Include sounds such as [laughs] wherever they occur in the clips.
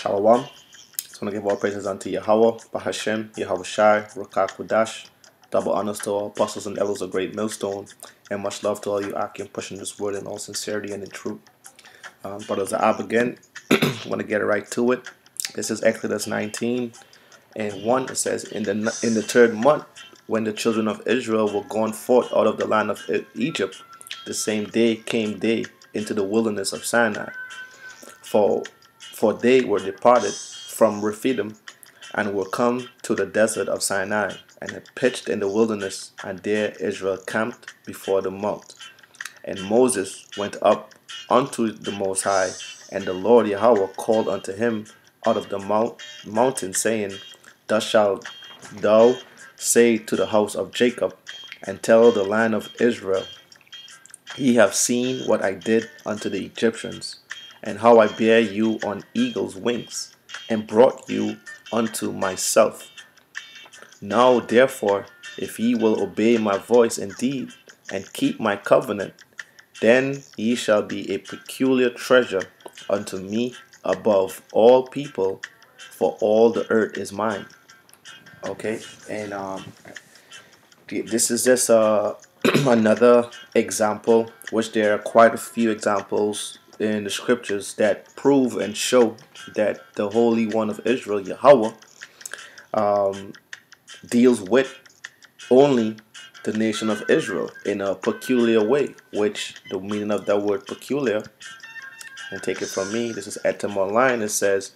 Shalom. Just want to give all praises unto Yahawah, Bahashem, Yahawashi, Rakak Kudash. Double honors to all apostles and elders of Great Millstone, and much love to all you Akim pushing this word in all sincerity and in truth. Um, brothers, I begin. want to get right to it. This is Exodus 19 and 1. It says, In the in the third month, when the children of Israel were gone forth out of the land of Egypt, the same day came they into the wilderness of Sinai. For for they were departed from Rephidim and were come to the desert of Sinai and had pitched in the wilderness, and there Israel camped before the mount. And Moses went up unto the Most High, and the Lord Yahawah called unto him out of the mount, mountain, saying, Thus shalt thou say to the house of Jacob, and tell the land of Israel, Ye have seen what I did unto the Egyptians, and how I bare you on eagle's wings, and brought you unto myself. Now, therefore, if ye will obey my voice indeed, and keep my covenant, then ye shall be a peculiar treasure unto me above all people, for all the earth is mine. Okay, and um, this is just uh, [clears throat] another example, which there are quite a few examples in the scriptures that prove and show that the Holy One of Israel, Yahawah, um, deals with only the nation of Israel in a peculiar way, which the meaning of that word peculiar, and take it from me, this is Etymonline, it says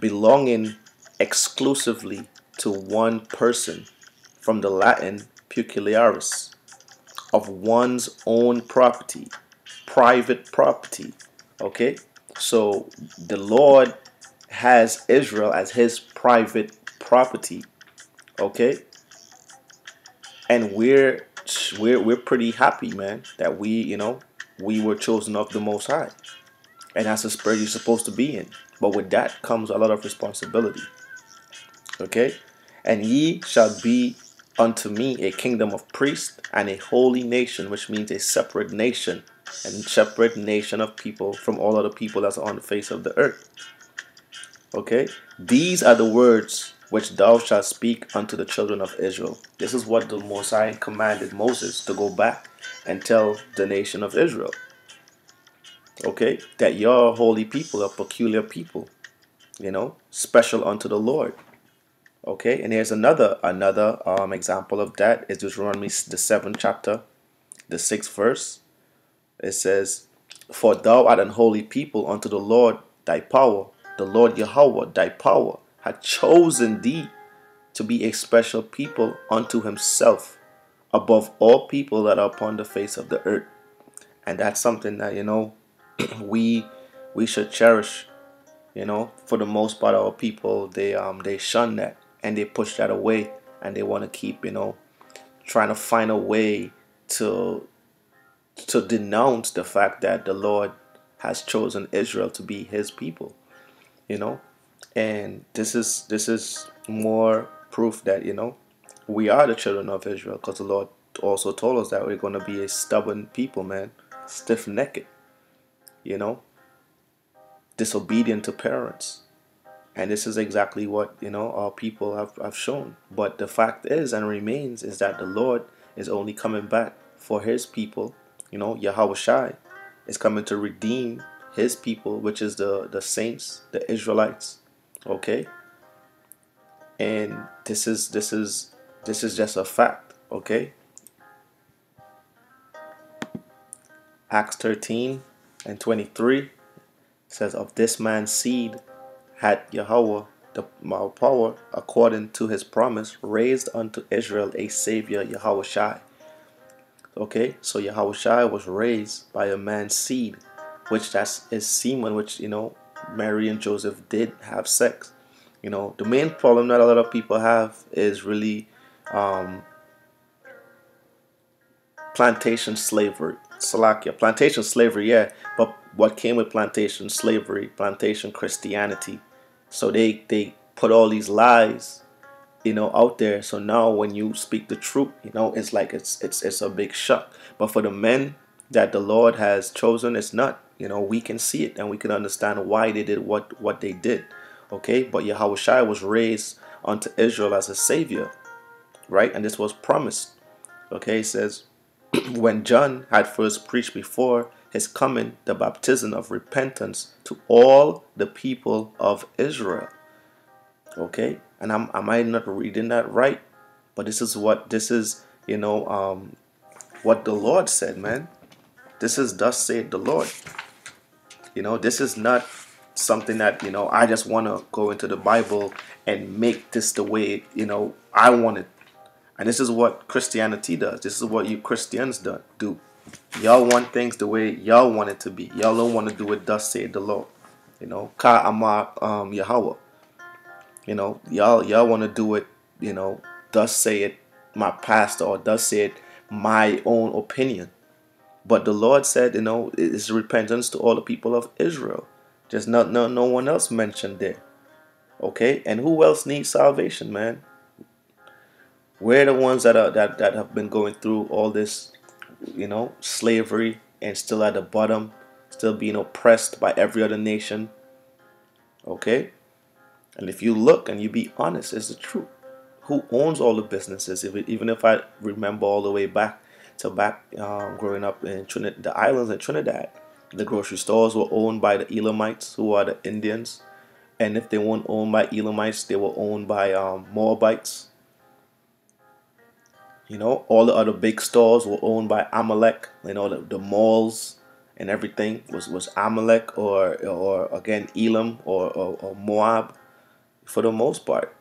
belonging exclusively to one person, from the Latin peculiaris, of one's own property, private property, Okay? So the Lord has Israel as his private property. Okay? And we're we're we're pretty happy, man, that we, you know, we were chosen of the most high. And that's the spirit you're supposed to be in. But with that comes a lot of responsibility. Okay? And ye shall be unto me a kingdom of priests and a holy nation, which means a separate nation and separate nation of people from all other people that's on the face of the earth. Okay? These are the words which thou shalt speak unto the children of Israel. This is what the Most High commanded Moses to go back and tell the nation of Israel. Okay? That your holy people are peculiar people. You know, special unto the Lord. Okay, and here's another another um example of that is Deuteronomy the seventh chapter, the sixth verse. It says, For thou art an holy people unto the Lord thy power, the Lord Yahawah thy power hath chosen thee to be a special people unto himself above all people that are upon the face of the earth. And that's something that, you know, [clears throat] we we should cherish. You know, for the most part our people they um they shun that and they push that away and they want to keep, you know, trying to find a way to to denounce the fact that the Lord has chosen Israel to be his people you know? And this is this is more proof that you know we are the children of Israel because the Lord also told us that we're going to be a stubborn people man stiff-necked you know? Disobedient to parents. And this is exactly what you know our people have, have shown. But the fact is and remains is that the Lord is only coming back for his people you know, Yahawashi is coming to redeem his people, which is the, the saints, the Israelites. Okay? And this is this is this is just a fact, okay? Acts 13 and 23 says, Of this man's seed had Yahawah the power, according to his promise, raised unto Israel a Savior, Yahawashi Okay, so Yahushua was raised by a man's seed, which that's his semen, which you know Mary and Joseph did have sex. You know, the main problem that a lot of people have is really um, plantation slavery. Salakia, plantation slavery, yeah, but what came with plantation slavery, plantation Christianity. So they they put all these lies you know out there. So now when you speak the truth you know it's like it's it's it's a big shock. But for the men that the lord has chosen it's not. You know we can see it and we can understand why they did what what they did. Okay, but Yahushua was raised unto Israel as a savior, right? And this was promised. Okay, it says, [clears throat] when John had first preached before his coming the baptism of repentance to all the people of Israel. Okay, and I'm, I not reading that right? But this is what this is, you know, um, what the Lord said, man. This is thus said the Lord. You know, this is not something that you know I just want to go into the Bible and make this the way you know I want it. And this is what Christianity does. This is what you Christians do. do. Y'all want things the way y'all want it to be. Y'all don't want to do it thus said the Lord. You know, Kah Ahmar um, Yahawah. You know, y'all y'all want to do it. You know, thus say it my pastor or thus say it my own opinion. But the Lord said, you know, it's repentance to all the people of Israel. Just not no no one else mentioned there. Okay, and who else needs salvation, man? We're the ones that are that that have been going through all this, you know, slavery and still at the bottom, still being oppressed by every other nation. Okay, and if you look and you be honest, it's the truth. Who owns all the businesses? If it, even if I remember all the way back to back um, growing up in Trinidad, the islands in Trinidad, the grocery stores were owned by the Elamites, who are the Indians. And if they weren't owned by Elamites, they were owned by um, Moabites. You know, all the other big stores were owned by Amalek. You know, the, the malls and everything was, was Amalek or or again Elam or, or, or Moab for the most part.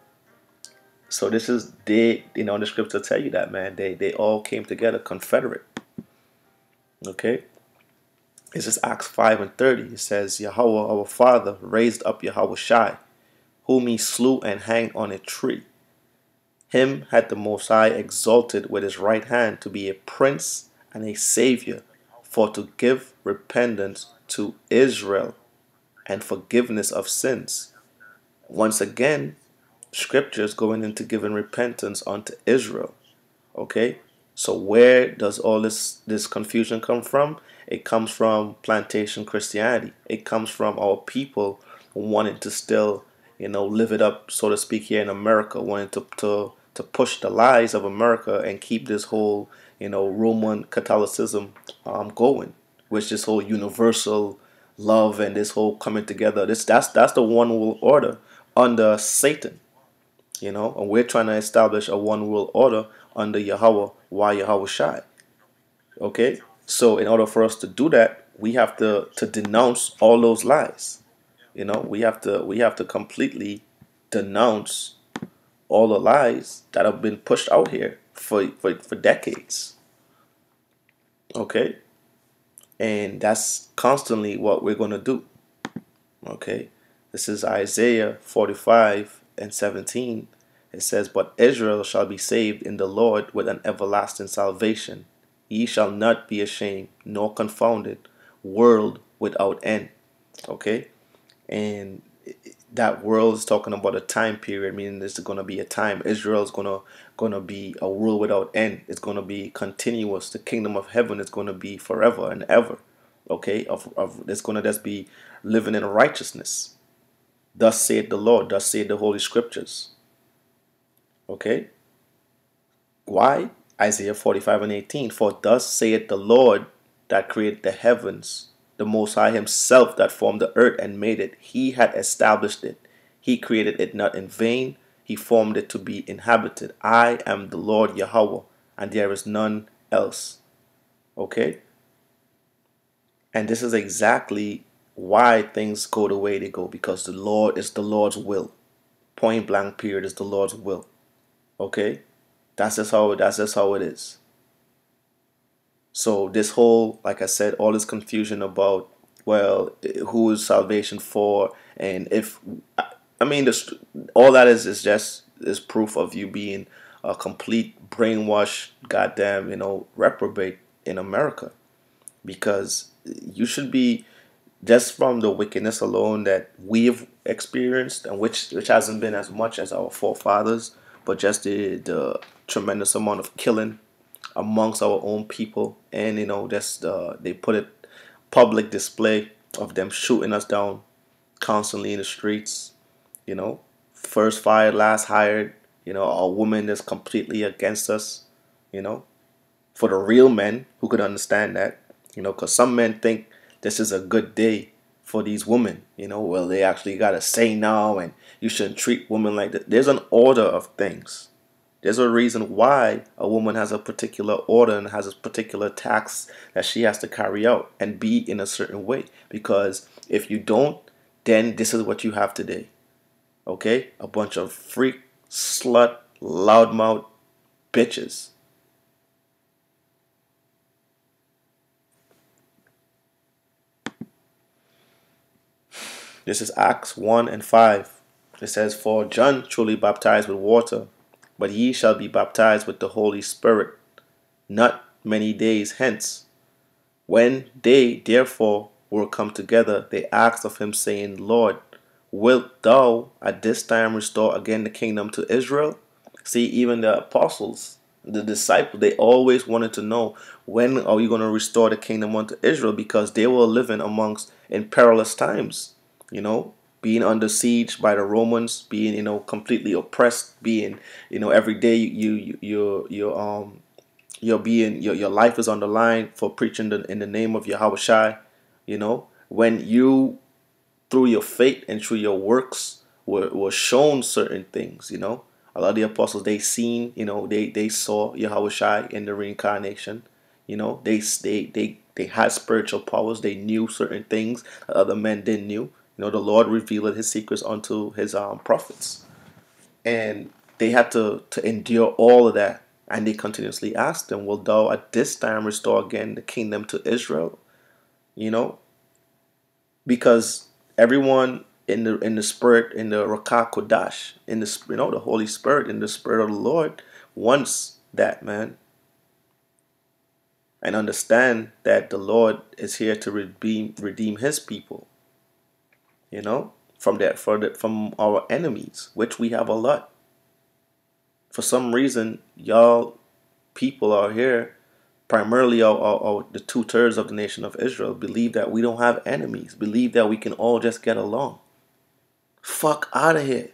So this is they you know the scripture tell you that man they they all came together confederate. Okay. It's just Acts 5 and 30. It says, Yahawah our Father raised up Yahushai, whom he slew and hanged on a tree. Him had the Most High exalted with his right hand to be a prince and a savior, for to give repentance to Israel and forgiveness of sins. Once again, scriptures going into giving repentance unto Israel. Okay? So where does all this this confusion come from? It comes from plantation Christianity. It comes from our people wanting to still, you know, live it up, so to speak, here in America, wanting to to to push the lies of America and keep this whole, you know, Roman Catholicism um, going, which this whole universal love and this whole coming together. This that's that's the one world order under Satan, you know, and we're trying to establish a one world order under Yahawah, why Yahawashi. Okay, so in order for us to do that, we have to to denounce all those lies. You know, we have to we have to completely denounce all the lies that have been pushed out here for for, for decades. Okay? And that's constantly what we're to do. Okay? This is Isaiah 45 and 17. It says, But Israel shall be saved in the Lord with an everlasting salvation. Ye shall not be ashamed nor confounded, world without end. Okay? And that world is talking about a time period, meaning there's going to be a time. Israel is going to going to be a world without end. It's going to be continuous. The kingdom of heaven is going to be forever and ever. Okay, of, of it's going to just be living in righteousness. Thus saith the Lord. Thus saith the Holy Scriptures. Okay. Why? Isaiah 45 and 18. For thus saith the Lord that created the heavens, the Most High Himself that formed the earth and made it. He had established it. He created it not in vain. He formed it to be inhabited. I am the Lord Yahawah, and there is none else. Okay? And this is exactly why things go the way they go because the Lord is the Lord's will. Point blank period is the Lord's will. Okay? That's just how that's just how it is. So this whole, like I said, all this confusion about well, who is salvation for, and if I mean, this all that is is just is proof of you being a complete brainwashed, goddamn, you know, reprobate in America, because you should be just from the wickedness alone that we've experienced, and which which hasn't been as much as our forefathers, but just the the tremendous amount of killing amongst our own people, and you know, just uh, they put it public display of them shooting us down constantly in the streets, you know, first fired, last hired, you know, a woman that's completely against us, you know, for the real men who could understand that, you know, because some men think this is a good day for these women, you know, well, they actually got to say no and you shouldn't treat women like that. There's an order of things. There's a reason why a woman has a particular order and has a particular task that she has to carry out and be in a certain way. Because if you don't, then this is what you have today. Okay? A bunch of freak, slut, loudmouth bitches. This is Acts 1 and 5. It says, For John truly baptized with water, but ye shall be baptized with the Holy Spirit not many days hence. When they therefore were come together, they asked of him, saying, Lord, wilt thou at this time restore again the kingdom to Israel? See, even the apostles, the disciples, they always wanted to know when are we going to restore the kingdom unto Israel because they were living amongst in perilous times, you know, being under siege by the Romans, being you know completely oppressed, being you know every day you you you you um you're being your your life is on the line for preaching the, in the name of Yahawashi, you know when you through your faith and through your works were, were shown certain things, you know. A lot of the apostles they seen, you know, they they saw Yahawashi in the reincarnation, you know. They they they they had spiritual powers. They knew certain things that other men didn't knew. You know, the Lord revealed His secrets unto His um, prophets, and they had to to endure all of that. And they continuously asked them, "Will thou at this time restore again the kingdom to Israel?" You know, because everyone in the in the spirit in the Rakah Kodash in the you know the Holy Spirit in the Spirit of the Lord wants that man and understand that the Lord is here to redeem redeem His people you know, from that for the, from our enemies, which we have a lot. For some reason, y'all people are here, primarily our, our the two thirds of the nation of Israel, believe that we don't have enemies, believe that we can all just get along. Fuck out of here.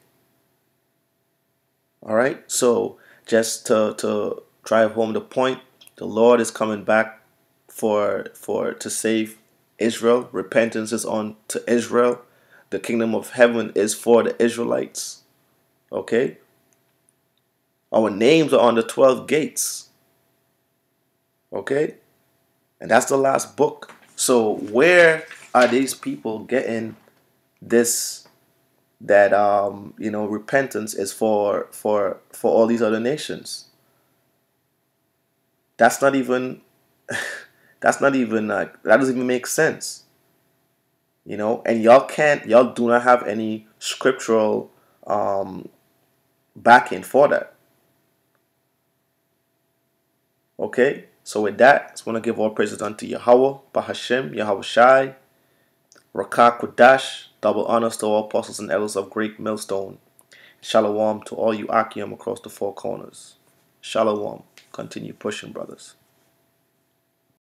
All right, so just to to drive home the point, the Lord is coming back for for to save Israel. Repentance is on to Israel the kingdom of heaven is for the Israelites. Okay? Our names are on the 12 gates. Okay? And that's the last book. So where are these people getting this that um you know repentance is for for for all these other nations? That's not even [laughs] that's not even like that doesn't even make sense you know and y'all can't y'all do not have any scriptural um backing for that. Okay? So with that i just want to give all praises unto yahawah bahashem yahawashi rakah kudash double honors to all apostles and elders of great millstone. Shalom to all you akim across the four corners. Shalom. Continue pushing brothers